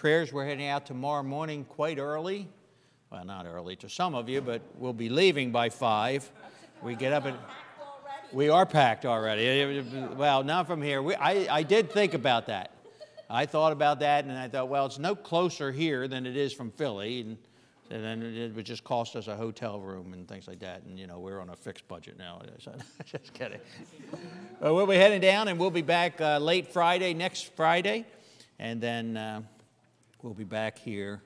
prayers. We're heading out tomorrow morning quite early. Well, not early to some of you, but we'll be leaving by 5. We get up at. We are packed already. Well, not from here. We, I, I did think about that. I thought about that, and I thought, well, it's no closer here than it is from Philly. And, and then it would just cost us a hotel room and things like that. And, you know, we're on a fixed budget now. Just kidding. but we'll be heading down, and we'll be back uh, late Friday, next Friday. And then uh, we'll be back here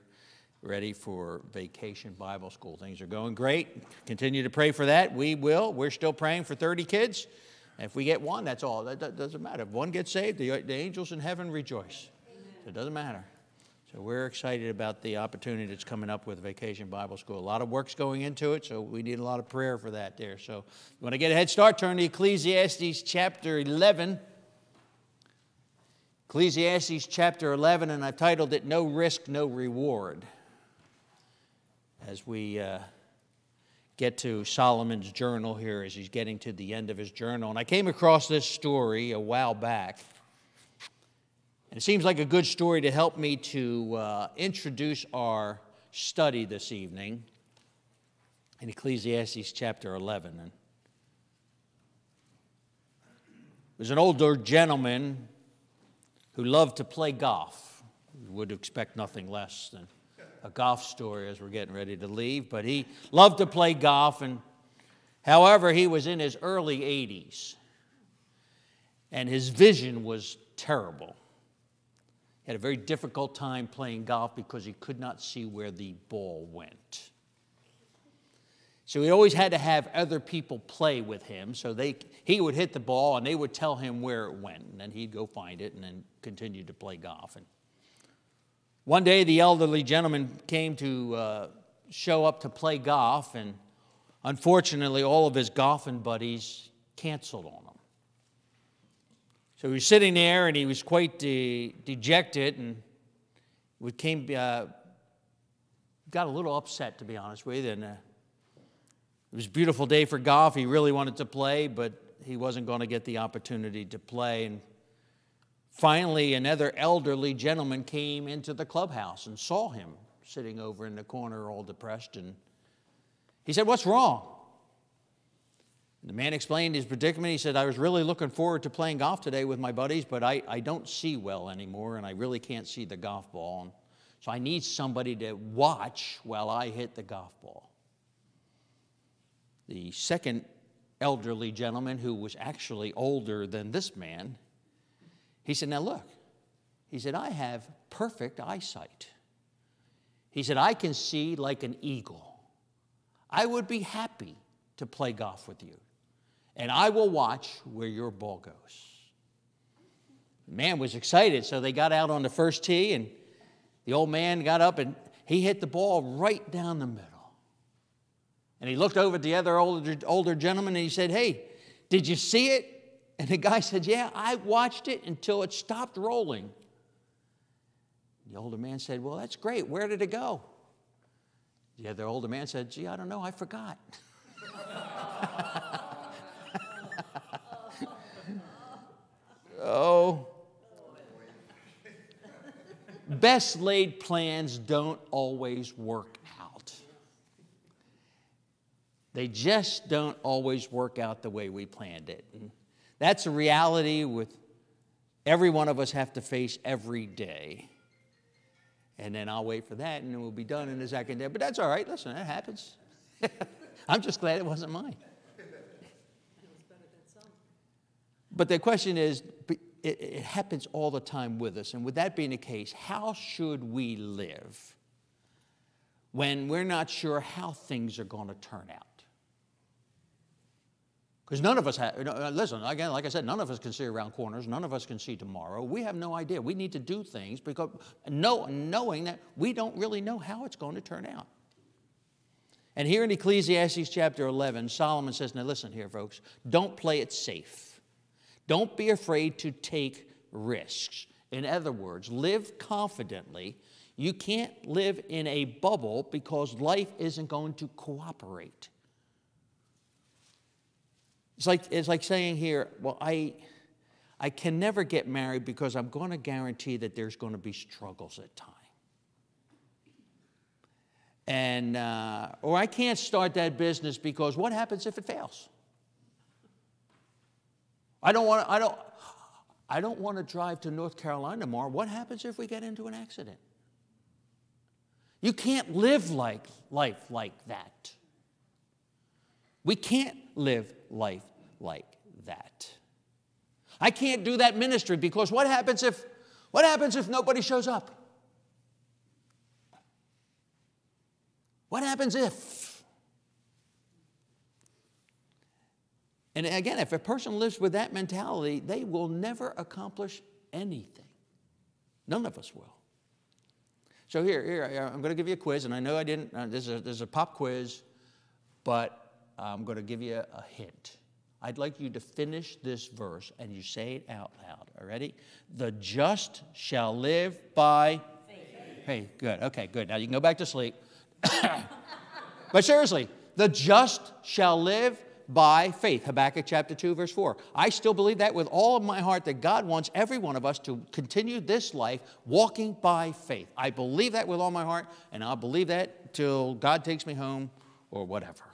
ready for vacation Bible school. Things are going great. Continue to pray for that. We will. We're still praying for 30 kids. If we get one, that's all. That, that doesn't matter. If one gets saved, the, the angels in heaven rejoice. So it doesn't matter. So we're excited about the opportunity that's coming up with Vacation Bible School. A lot of work's going into it, so we need a lot of prayer for that there. So you want to get a head start, turn to Ecclesiastes chapter 11. Ecclesiastes chapter 11, and I've titled it No Risk, No Reward. As we uh, get to Solomon's journal here, as he's getting to the end of his journal. And I came across this story a while back and it seems like a good story to help me to uh, introduce our study this evening in Ecclesiastes chapter 11. And there's an older gentleman who loved to play golf. You would expect nothing less than a golf story as we're getting ready to leave, but he loved to play golf. And however, he was in his early 80s, and his vision was terrible. He had a very difficult time playing golf because he could not see where the ball went. So he always had to have other people play with him. So they, he would hit the ball and they would tell him where it went. And then he'd go find it and then continue to play golf. And one day the elderly gentleman came to uh, show up to play golf. And unfortunately, all of his golfing buddies canceled on him. So he was sitting there and he was quite de- dejected and we came, uh, got a little upset, to be honest with you. And uh, it was a beautiful day for golf. He really wanted to play, but he wasn't going to get the opportunity to play. And finally, another elderly gentleman came into the clubhouse and saw him sitting over in the corner, all depressed. And he said, What's wrong? And The man explained his predicament. He said, I was really looking forward to playing golf today with my buddies, but I, I don't see well anymore, and I really can't see the golf ball. So I need somebody to watch while I hit the golf ball. The second elderly gentleman, who was actually older than this man, he said, Now look, he said, I have perfect eyesight. He said, I can see like an eagle. I would be happy to play golf with you and I will watch where your ball goes. The man was excited, so they got out on the first tee, and the old man got up and he hit the ball right down the middle. And he looked over at the other older, older gentleman and he said, Hey, did you see it? And the guy said, Yeah, I watched it until it stopped rolling. The older man said, Well, that's great. Where did it go? The other older man said, Gee, I don't know. I forgot. Oh. Best laid plans don't always work. They just don't always work out the way we planned it. And that's a reality with every one of us have to face every day. And then I'll wait for that and then we'll be done in a second day. But that's all right. Listen, that happens. I'm just glad it wasn't mine. But the question is it, it, happens all the time with us. And with that being the case, how should we live when we're not sure how things are going to turn out? Because none of us have, uh, listen, again, like I said, none of us can see around corners. None of us can see tomorrow. We have no idea. We need to do things because know, knowing that we don't really know how it's going to turn out. And here in Ecclesiastes chapter 11, Solomon says, now listen here, folks, don't play it safe. Don't be afraid to take risks. In other words, live confidently. You can't live in a bubble because life isn't going to cooperate. It's like, it's like saying here, well, I, I can never get married because I'm going to guarantee that there's going to be struggles at times. And, uh, or I can't start that business because what happens if it fails? I don't want to, I don't, I don't want to drive to North Carolina tomorrow. What happens if we get into an accident? You can't live like life like that. We can't live life like that. I can't do that ministry because what happens if what happens if nobody shows up? What happens if? And again, if a person lives with that mentality, they will never accomplish anything. None of us will. So here, here I'm going to give you a quiz, and I know I didn't. Uh, there's, a, there's a pop quiz, but I'm going to give you a, hint. I'd like you to finish this verse and you say it out loud. All ready? The just shall live by faith. Hey, good. Okay, good. Now you can go back to sleep. but seriously, the just shall live by faith. Habakkuk chapter 2, verse 4. I still believe that with all of my heart that God wants every one of us to continue this life walking by faith. I believe that with all my heart, and I'll believe that till God takes me home or whatever.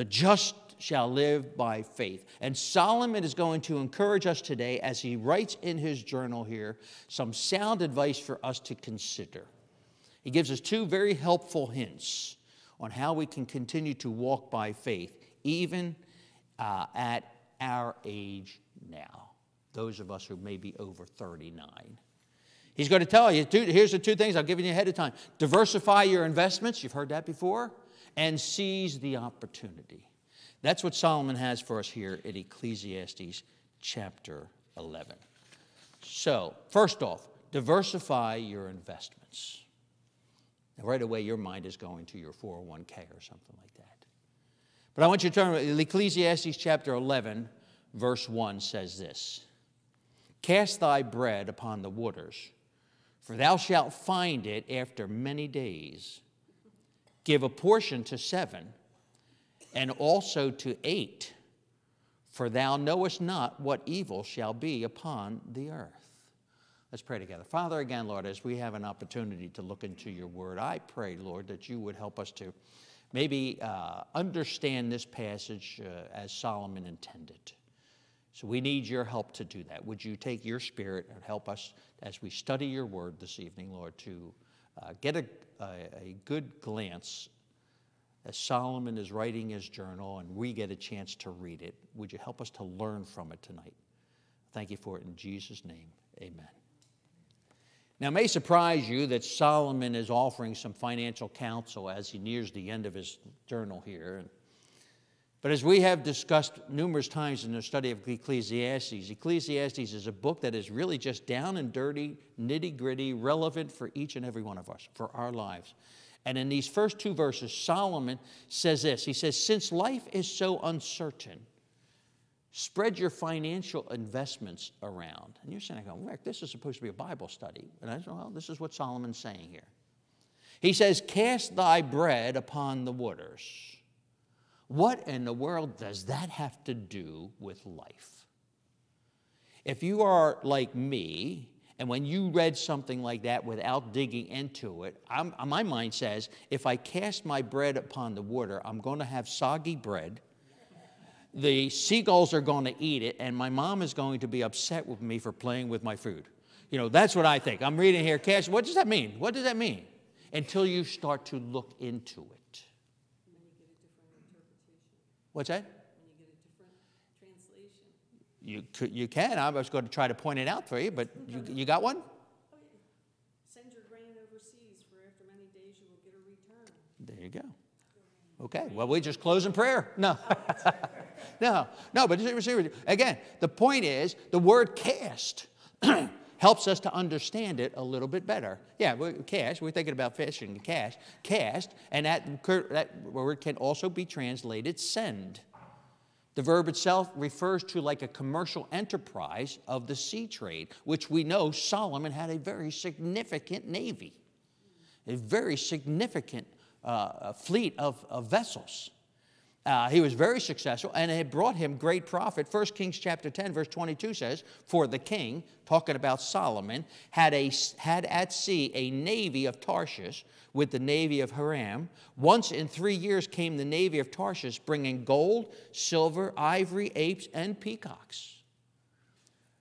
The just shall live by faith. And Solomon is going to encourage us today, as he writes in his journal here, some sound advice for us to consider. He gives us two very helpful hints on how we can continue to walk by faith even uh, at our age now, those of us who may be over 39. He's going to tell you, two, here's the two things I've given you ahead of time diversify your investments, you've heard that before, and seize the opportunity. That's what Solomon has for us here in Ecclesiastes chapter 11. So, first off, diversify your investments. Now, right away, your mind is going to your 401k or something like that. But I want you to turn to Ecclesiastes chapter 11, verse 1 says this Cast thy bread upon the waters, for thou shalt find it after many days. Give a portion to seven, and also to eight, for thou knowest not what evil shall be upon the earth. Let's pray together. Father, again, Lord, as we have an opportunity to look into your word, I pray, Lord, that you would help us to maybe uh, understand this passage uh, as Solomon intended. So we need your help to do that. Would you take your spirit and help us as we study your word this evening, Lord, to uh, get a, a, a good glance as Solomon is writing his journal and we get a chance to read it? Would you help us to learn from it tonight? Thank you for it in Jesus' name. Amen. Now, it may surprise you that Solomon is offering some financial counsel as he nears the end of his journal here. But as we have discussed numerous times in the study of Ecclesiastes, Ecclesiastes is a book that is really just down and dirty, nitty gritty, relevant for each and every one of us, for our lives. And in these first two verses, Solomon says this He says, Since life is so uncertain, Spread your financial investments around. And you're saying, go Rick, this is supposed to be a Bible study. And I said, well, this is what Solomon's saying here. He says, Cast thy bread upon the waters. What in the world does that have to do with life? If you are like me, and when you read something like that without digging into it, I'm, my mind says, if I cast my bread upon the water, I'm going to have soggy bread the seagulls are going to eat it, and my mom is going to be upset with me for playing with my food. You know, that's what I think. I'm reading here, Cash, what does that mean? What does that mean? Until you start to look into it. What's that? You, could, you can. I was going to try to point it out for you, but you, you got one? Oh, Send your grain overseas, for after many days you will get a return. There you go. Okay, well, we just close in prayer. No. Oh, no, no, but again, the point is the word cast helps us to understand it a little bit better. Yeah, cast, we're thinking about fishing, cast, cast, and that, that word can also be translated send. The verb itself refers to like a commercial enterprise of the sea trade, which we know Solomon had a very significant navy, a very significant uh, fleet of, of vessels. Uh, he was very successful and it brought him great profit. 1 Kings chapter 10, verse 22 says, For the king, talking about Solomon, had, a, had at sea a navy of Tarshish with the navy of Hiram. Once in three years came the navy of Tarshish, bringing gold, silver, ivory, apes, and peacocks.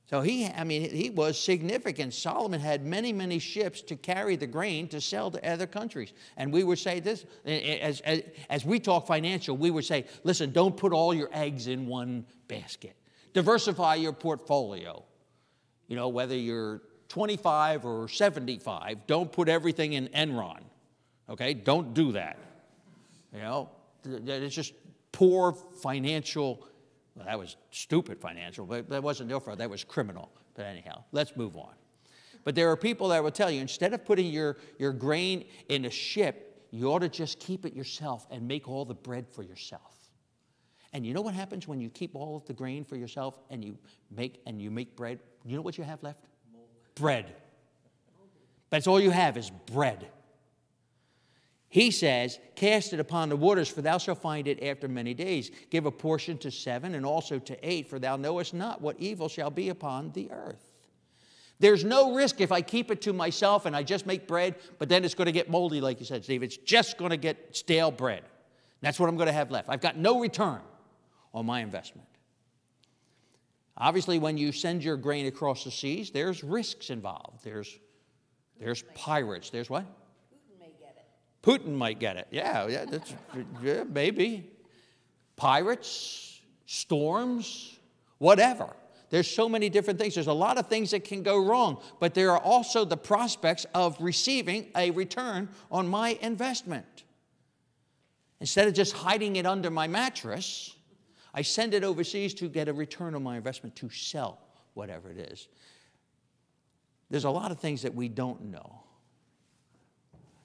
So he, I mean, he was significant. Solomon had many, many ships to carry the grain to sell to other countries. And we would say this, as, as, as we talk financial, we would say, listen, don't put all your eggs in one basket. Diversify your portfolio. You know, whether you're 25 or 75, don't put everything in Enron. Okay? Don't do that. You know, it's just poor financial well, that was stupid financial, but that wasn't their fault. That was criminal. But anyhow, let's move on. But there are people that will tell you instead of putting your, your grain in a ship, you ought to just keep it yourself and make all the bread for yourself. And you know what happens when you keep all of the grain for yourself and you make and you make bread? You know what you have left? Bread. That's all you have is bread. He says, Cast it upon the waters, for thou shalt find it after many days. Give a portion to seven and also to eight, for thou knowest not what evil shall be upon the earth. There's no risk if I keep it to myself and I just make bread, but then it's going to get moldy, like you said, Steve. It's just going to get stale bread. That's what I'm going to have left. I've got no return on my investment. Obviously, when you send your grain across the seas, there's risks involved. There's, there's pirates. There's what? Putin might get it. Yeah, yeah, that's, yeah, maybe. Pirates, storms, whatever. There's so many different things. There's a lot of things that can go wrong, but there are also the prospects of receiving a return on my investment. Instead of just hiding it under my mattress, I send it overseas to get a return on my investment to sell whatever it is. There's a lot of things that we don't know.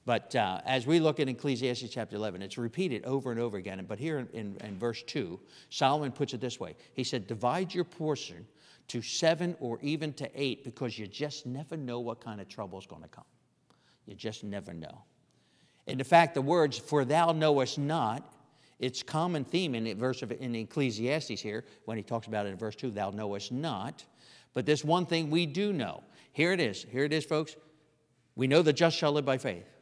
But uh, as we look at Ecclesiastes chapter 11, it's repeated over and over again. But here in, in, in, verse 2, Solomon puts it this way He said, Divide your portion to seven or even to eight because you just never know what kind of trouble is going to come. You just never know. And in fact, the words, For thou knowest not, it's common theme in the verse of in Ecclesiastes here when he talks about it in verse 2, thou knowest not. But this one thing we do know. Here it is. Here it is, folks. We know the just shall live by faith.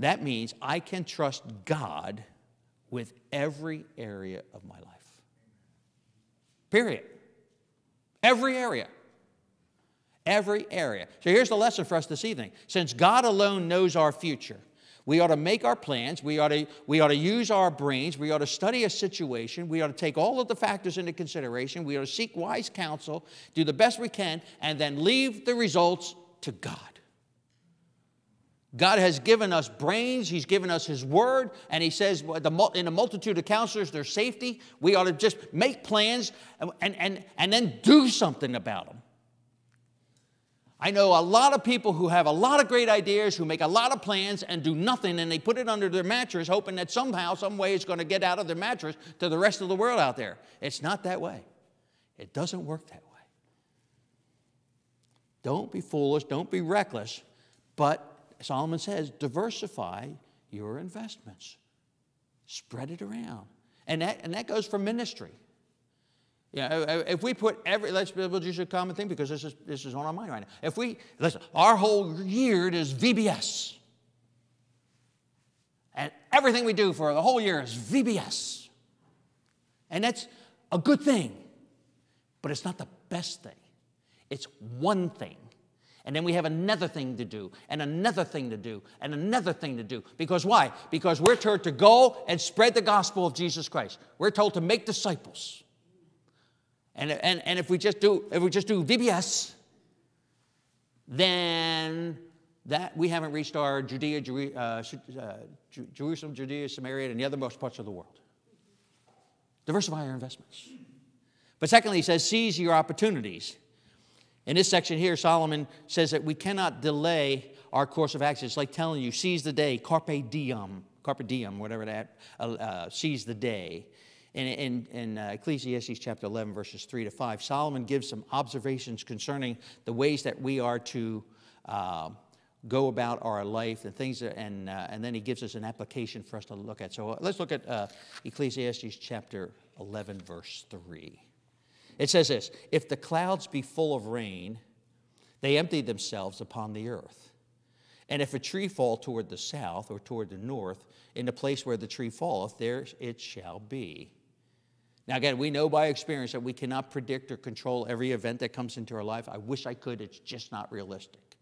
That means I can trust God with every area of my life. Period. Every area. Every area. So here's the lesson for us this evening. Since God alone knows our future, we ought to make our plans. We ought, to, we ought to use our brains. We ought to study a situation. We ought to take all of the factors into consideration. We ought to seek wise counsel, do the best we can, and then leave the results to God. God has given us brains, He's given us His Word, and He says in a multitude of counselors, there's safety. We ought to just make plans and, and, and then do something about them. I know a lot of people who have a lot of great ideas, who make a lot of plans and do nothing, and they put it under their mattress, hoping that somehow, some way, it's going to get out of their mattress to the rest of the world out there. It's not that way. It doesn't work that way. Don't be foolish, don't be reckless, but Solomon says, diversify your investments, spread it around. And that, and that goes for ministry. Yeah, if we put every, let's we'll use a common thing because this is, this is on our mind right now. If we, listen, our whole year is VBS. And everything we do for the whole year is VBS. And that's a good thing, but it's not the best thing. It's one thing and then we have another thing to do, and another thing to do, and another thing to do. Because why? Because we're told to go and spread the gospel of Jesus Christ. We're told to make disciples. And, and, and if we just do if we just do VBS, then that we haven't reached our Judea, uh, uh, Jerusalem, Judea, Samaria, and the othermost parts of the world. Diversify your investments. But secondly, he says, seize your opportunities. In this section here, Solomon says that we cannot delay our course of action. It's like telling you, seize the day, carpe diem, carpe diem, whatever that, uh, uh, seize the day. In, in, in uh, Ecclesiastes chapter 11, verses 3 to 5, Solomon gives some observations concerning the ways that we are to, uh, go about our life and things, that, and, uh, and then he gives us an application for us to look at. So uh, let's look at Ecclesiastes chapter 11, verse 3. It says this If the clouds be full of rain, they empty themselves upon the earth. And if a tree fall toward the south or toward the north, in the place where the tree falleth, there it shall be. Now, again, we know by experience that we cannot predict or control every event that comes into our life. I wish I could, it's just not realistic.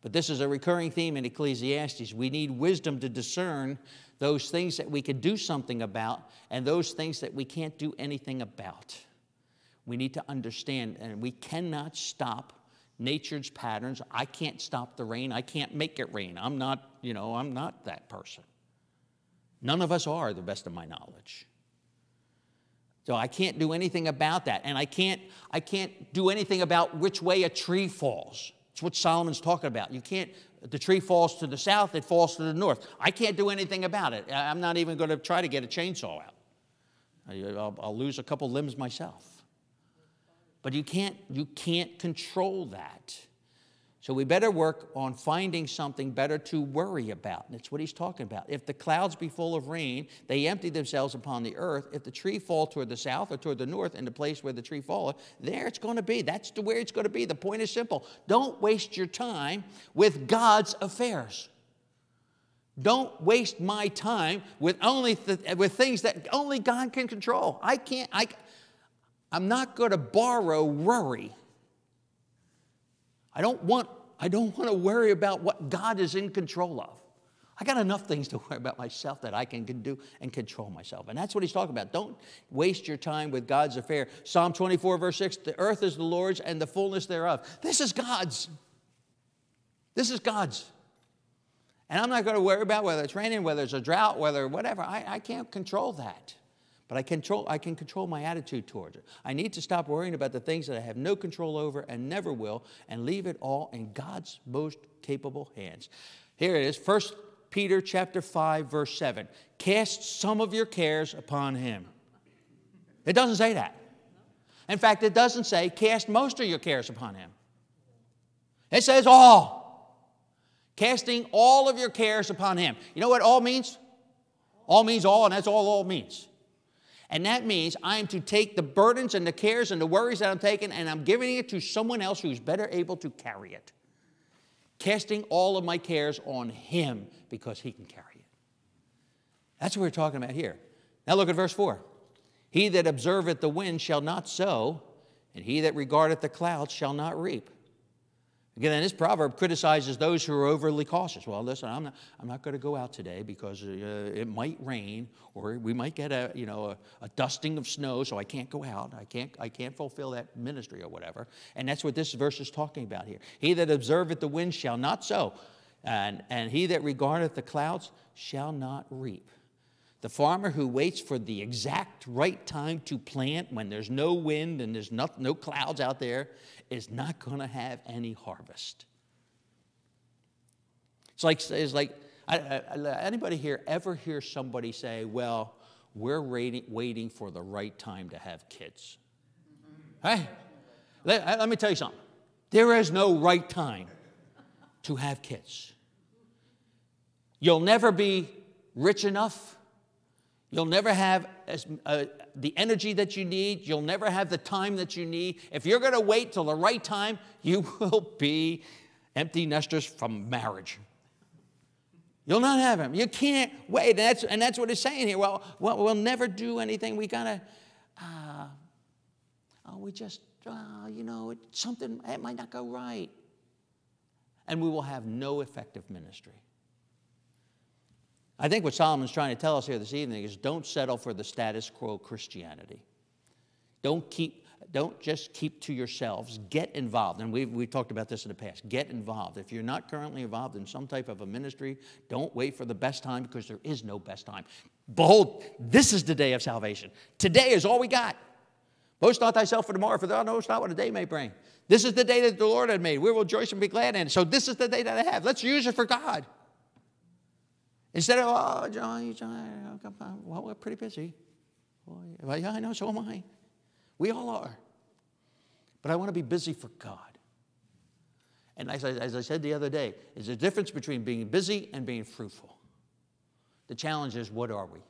But this is a recurring theme in Ecclesiastes. We need wisdom to discern those things that we can do something about and those things that we can't do anything about. We need to understand, and we cannot stop nature's patterns. I can't stop the rain. I can't make it rain. I'm not, you know, I'm not that person. None of us are, the best of my knowledge. So I can't do anything about that. And I can't, I can't do anything about which way a tree falls. It's what Solomon's talking about. You can't, the tree falls to the south, it falls to the north. I can't do anything about it. I'm not even going to try to get a chainsaw out. I'll, I'll lose a couple limbs myself. But you can't, you can't control that. So we better work on finding something better to worry about. And that's what he's talking about. If the clouds be full of rain, they empty themselves upon the earth. If the tree fall toward the south or toward the north, in the place where the tree falleth, there it's going to be. That's the where it's going to be. The point is simple. Don't waste your time with God's affairs. Don't waste my time with only th- with things that only God can control. I can't. I, I'm not going to borrow worry. I don't want I don't want to worry about what God is in control of. I got enough things to worry about myself that I can do and control myself. And that's what he's talking about. Don't waste your time with God's affair. Psalm 24, verse 6 The earth is the Lord's and the fullness thereof. This is God's. This is God's. And I'm not going to worry about whether it's raining, whether it's a drought, whether whatever. I, I can't control that. But I, control, I can control my attitude towards it. I need to stop worrying about the things that I have no control over and never will and leave it all in God's most capable hands. Here it is, 1 Peter chapter 5, verse 7. Cast some of your cares upon him. It doesn't say that. In fact, it doesn't say cast most of your cares upon him. It says all. Casting all of your cares upon him. You know what all means? All means all, and that's all all means. And that means I am to take the burdens and the cares and the worries that I'm taking and I'm giving it to someone else who's better able to carry it. Casting all of my cares on Him because He can carry it. That's what we're talking about here. Now look at verse 4. He that observeth the wind shall not sow, and he that regardeth the clouds shall not reap. Again, this proverb criticizes those who are overly cautious. Well, listen, I'm not, I'm not going to go out today because uh, it might rain or we might get a, you know, a, a, dusting of snow, so I can't go out. I can't, I can't fulfill that ministry or whatever. And that's what this verse is talking about here. He that observeth the wind shall not sow, and, and he that regardeth the clouds shall not reap. The farmer who waits for the exact right time to plant when there's no wind and there's no, no clouds out there is not going to have any harvest. It's like, it's like I, I, anybody here ever hear somebody say, well, we're waiting, for the right time to have kids? Hey, let, let me tell you something. There is no right time to have kids. You'll never be rich enough You'll never have as, uh, the energy that you need. You'll never have the time that you need. If you're going to wait till the right time, you will be empty nesters from marriage. You'll not have him. You can't wait. And that's, and that's what it's saying here. Well, well we'll never do anything. We got to, uh, oh, we just, uh, you know, it, something, it might not go right. And we will have no effective ministry. I think what Solomon's trying to tell us here this evening is don't settle for the status quo Christianity. Don't keep don't just keep to yourselves. Get involved. And we've, we've talked about this in the past. Get involved. If you're not currently involved in some type of a ministry, don't wait for the best time because there is no best time. Behold, this is the day of salvation. Today is all we got. Boast not thyself for tomorrow, for thou knowest not what a day may bring. This is the day that the Lord had made. We will rejoice and be glad in it. So this is the day that I have. Let's use it for God. Instead of, oh, John, John, well, we're pretty busy. Well, yeah, I know, so am I. We all are. But I want to be busy for God. And as I, as I said the other day, there's a difference between being busy and being fruitful. The challenge is what are we?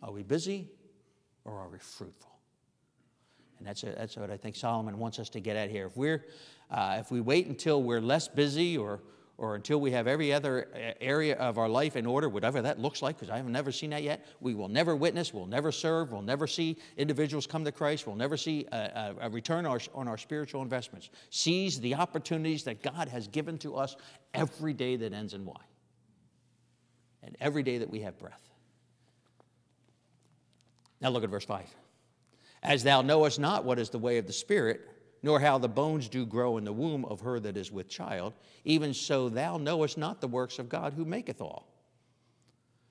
Are we busy or are we fruitful? And that's, a, that's what I think Solomon wants us to get at here. If, we're, uh, if we wait until we're less busy or, or until we have every other uh, area of our life in order, whatever that looks like, because I have never seen that yet, we will never witness, we'll never serve, we'll never see individuals come to Christ, we'll never see a, a, a return our, on our spiritual investments. Seize the opportunities that God has given to us every day that ends in Y. And every day that we have breath. Now look at verse 5. As thou knowest not what is the way of the Spirit, nor how the bones do grow in the womb of her that is with child, even so thou knowest not the works of God who maketh all.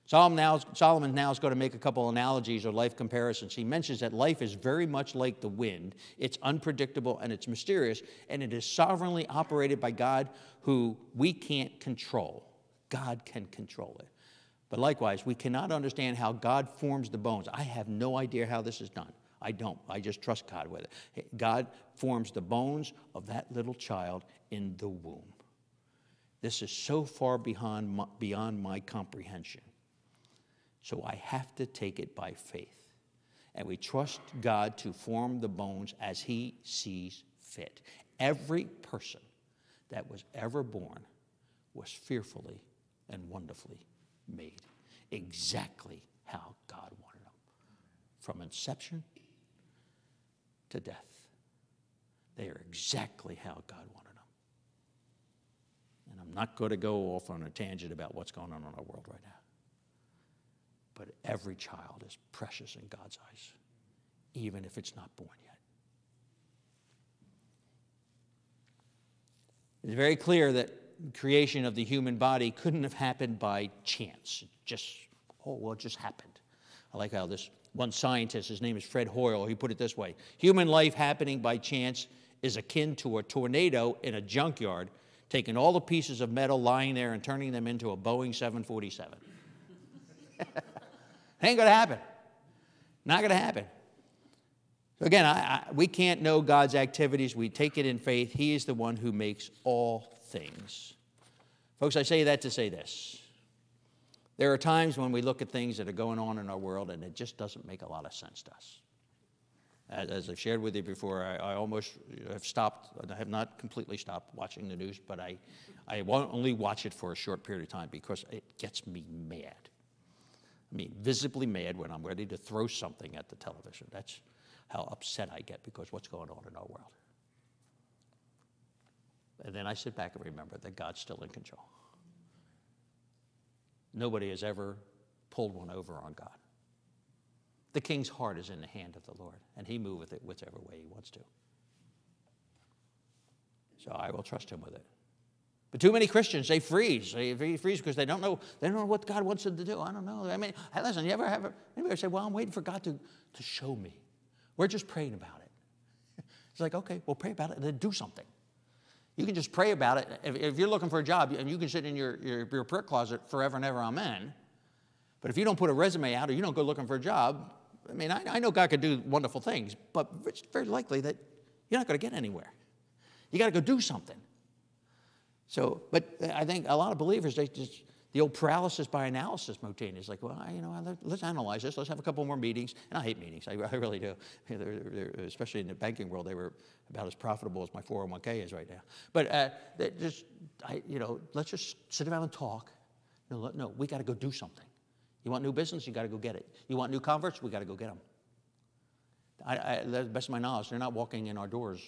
Solomon now, Solomon now is going to make a couple analogies or life comparisons. He mentions that life is very much like the wind. It's unpredictable and it's mysterious, and it is sovereignly operated by God who we can't control. God can control it. But likewise, we cannot understand how God forms the bones. I have no idea how this is done. I don't. I just trust God with it. God forms the bones of that little child in the womb. This is so far beyond my, beyond my comprehension. So I have to take it by faith. And we trust God to form the bones as He sees fit. Every person that was ever born was fearfully and wonderfully made exactly how God wanted them from inception to death. They are exactly how God wanted them. And I'm not going to go off on a tangent about what's going on in our world right now. But every child is precious in God's eyes, even if it's not born yet. It's very clear that creation of the human body couldn't have happened by chance. Just, oh, well, it just happened. I like how this one scientist, his name is Fred Hoyle, he put it this way Human life happening by chance is akin to a tornado in a junkyard, taking all the pieces of metal lying there and turning them into a Boeing 747. ain't to happen. Not to happen. So again, I, I, we can't know God's activities. We take it in faith. He is the one who makes all things. Folks, I say that to say this. There are times when we look at things that are going on in our world and it just doesn't make a lot of sense to us. As, as I've shared with you before, I, I, almost have stopped, I have not completely stopped watching the news, but I, I won't only watch it for a short period of time because it gets me mad. I mean, visibly mad when I'm ready to throw something at the television. That's how upset I get because what's going on in our world. And then I sit back and remember that God's still in control. Nobody has ever pulled one over on God. The king's heart is in the hand of the Lord, and he moveth it whichever way he wants to. So I will trust him with it. But too many Christians, they freeze. They freeze because they don't know, they don't know what God wants them to do. I don't know. I mean, listen, you ever have anybody say, well, I'm waiting for God to, to show me. We're just praying about it. It's like, okay, well, pray about it and then do something. You can just pray about it. If, if you're looking for a job, and you can sit in your, your, your prayer closet forever and ever, amen. But if you don't put a resume out or you don't go looking for a job, I mean, I, I know God can do wonderful things, but it's very likely that you're not going to get anywhere. You got to go do something. So, but I think a lot of believers, they just, the old paralysis by analysis routine is like, well, you know, let's analyze this. Let's have a couple more meetings. And I hate meetings. I, I really do. They're, they're, especially in the banking world, they were about as profitable as my 401k is right now. But uh, just, I, you know, let's just sit around and talk. No, no, we got to go do something. You want new business? You got to go get it. You want new converts? We got to go get them. I, I, the best of my knowledge, they're not walking in our doors,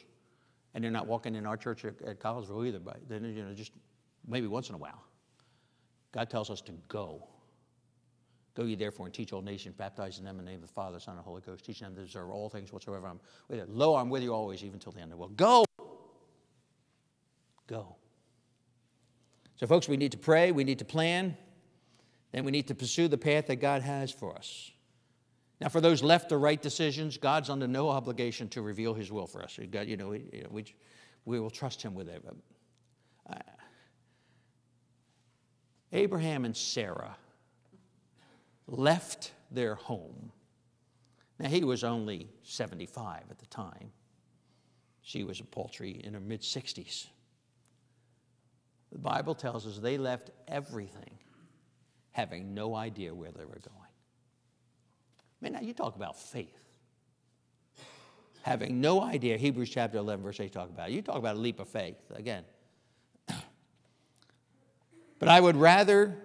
and they're not walking in our church at, at Collegeville either. But then, you know, just maybe once in a while. God tells us to go. Go ye therefore and teach all nations, baptizing them in the name of the Father, Son, and Holy Ghost, teaching them to observe all things whatsoever I'm with you. Lo, I'm with you always, even till the end of the world. Go! Go. So, folks, we need to pray, we need to plan, and we need to pursue the path that God has for us. Now, for those left or right decisions, God's under no obligation to reveal His will for us. You know, we, we, we will trust Him with it. Uh, Abraham and Sarah left their home. Now, he was only 75 at the time. She was a paltry in her mid 60s. The Bible tells us they left everything, having no idea where they were going. Man, now you talk about faith. Having no idea, Hebrews chapter 11, verse 8 talk about it. You talk about a leap of faith, again. But I would rather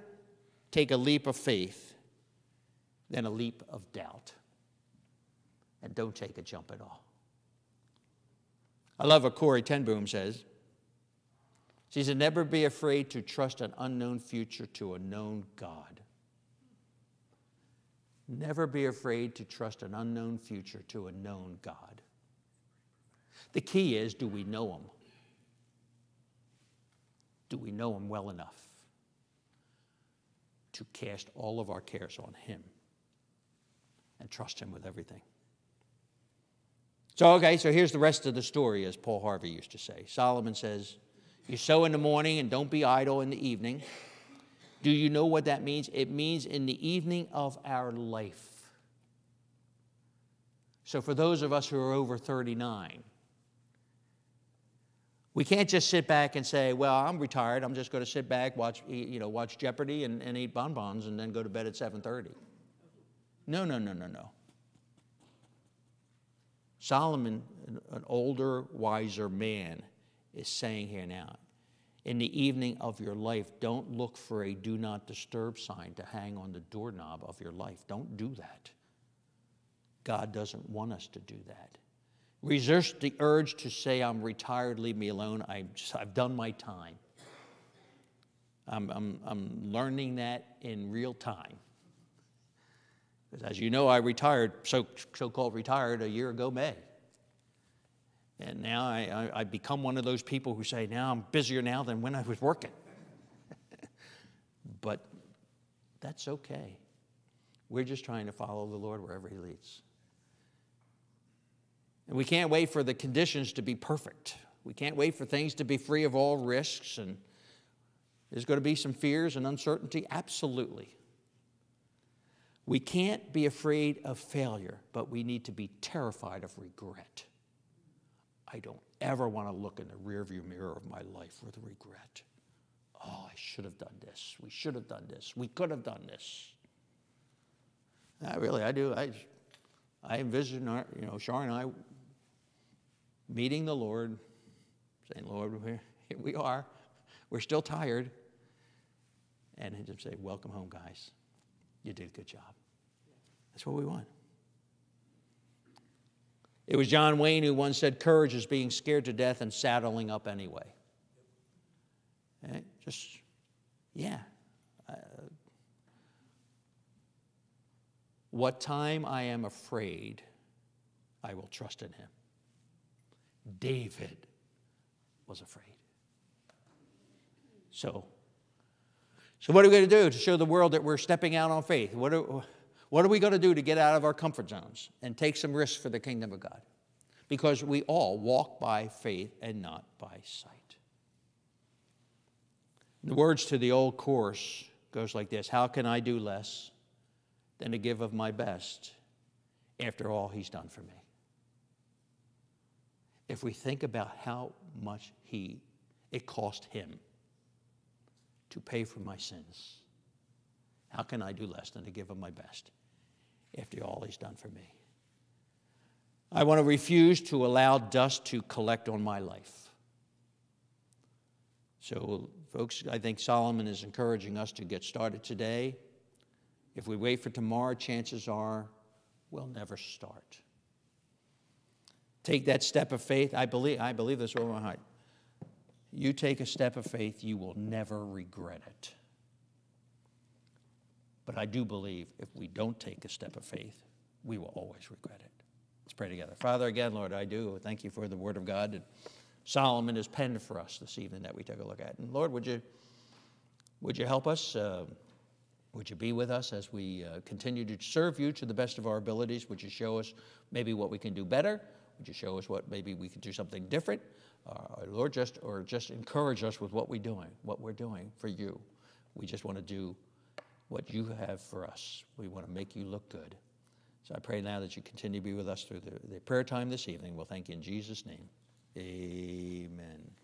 take a leap of faith than a leap of doubt. And don't take a jump at all. I love what Corrie ten Boom says. She said, Never be afraid to trust an unknown future to a known God. Never be afraid to trust an unknown future to a known God. The key is do we know Him? Do we know Him well enough to cast all of our cares on Him and trust Him with everything? So, okay, so here's the rest of the story, as Paul Harvey used to say. Solomon says, You sow in the morning and don't be idle in the evening. Do you know what that means? It means in the evening of our life. So, for those of us who are over 39, we can't just sit back and say, "Well, I'm retired. I'm just going to sit back, watch, you know, watch Jeopardy, and, and eat bonbons, and then go to bed at 7:30." No, no, no, no, no. Solomon, an older, wiser man, is saying here now in the evening of your life, don't look for a do not disturb sign to hang on the doorknob of your life. Don't do that. God doesn't want us to do that. Resist the urge to say, I'm retired, leave me alone. I I've done my time. I'm, I'm, I'm learning that in real time. As you know, I retired, so, so-called retired, a year ago May. And now I, I, I become one of those people who say, now I'm busier now than when I was working. but that's okay. We're just trying to follow the Lord wherever He leads. And we can't wait for the conditions to be perfect. We can't wait for things to be free of all risks. And there's going to be some fears and uncertainty. Absolutely. We can't be afraid of failure, but we need to be terrified of regret. I don't ever want to look in the rearview mirror of my life with regret. Oh, I should have done this. We should have done this. We could have done this. I really, I do. I, I envision, our, you know, Shar and I meeting the Lord, saying, Lord, here we are. We're still tired. And just say, Welcome home, guys. You did a good job. That's what we want. It was John Wayne who once said, Courage is being scared to death and saddling up anyway. Okay? Just, yeah. Uh, what time I am afraid, I will trust in him. David was afraid. So, so what are we going to do to show the world that we're stepping out on faith? What are, what are we going to do to get out of our comfort zones and take some risks for the kingdom of God? Because we all walk by faith and not by sight. The words to the old course goes like this How can I do less than to give of my best after all he's done for me? If we think about how much he it cost him to pay for my sins, how can I do less than to give him my best? after all he's done for me. I want to refuse to allow dust to collect on my life. So, folks, I think Solomon is encouraging us to get started today. If we wait for tomorrow, chances are we'll never start. Take that step of faith. I believe, I believe this with my heart. You take a step of faith, you will never regret it. But I do believe if we don't take a step of faith, we will always regret it. Let's pray together. Father, again, Lord, I do thank you for the word of God that Solomon has penned for us this evening that we took a look at. And Lord, would you, would you help us? Uh, would you be with us as we uh, continue to serve you to the best of our abilities? Would you show us maybe what we can do better? Would you show us what maybe we can do something different? Uh, Lord, just or just encourage us with what we're doing, what we're doing for you. We just want to do what you have for us. We want to make you look good. So I pray now that you continue to be with us through the, the prayer time this evening. We'll thank you in Jesus' name. Amen.